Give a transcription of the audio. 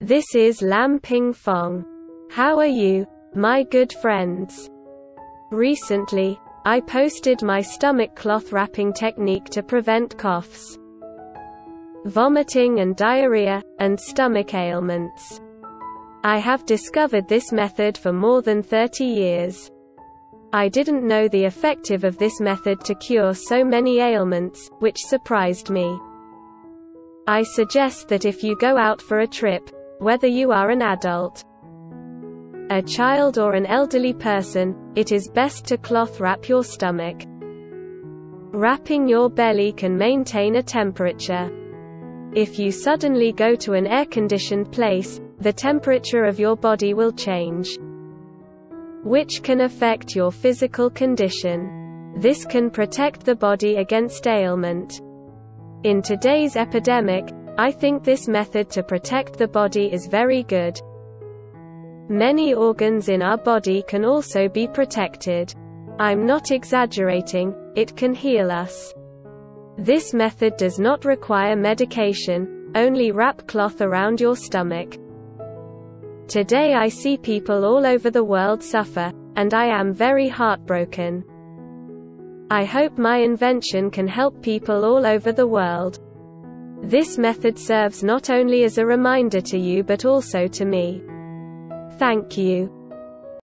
This is Lam Ping Fong. How are you, my good friends? Recently, I posted my stomach cloth wrapping technique to prevent coughs, vomiting and diarrhea, and stomach ailments. I have discovered this method for more than 30 years. I didn't know the effective of this method to cure so many ailments, which surprised me. I suggest that if you go out for a trip, whether you are an adult, a child or an elderly person, it is best to cloth wrap your stomach. Wrapping your belly can maintain a temperature. If you suddenly go to an air-conditioned place, the temperature of your body will change which can affect your physical condition. This can protect the body against ailment. In today's epidemic, I think this method to protect the body is very good. Many organs in our body can also be protected. I'm not exaggerating, it can heal us. This method does not require medication, only wrap cloth around your stomach. Today I see people all over the world suffer, and I am very heartbroken. I hope my invention can help people all over the world. This method serves not only as a reminder to you but also to me. Thank you.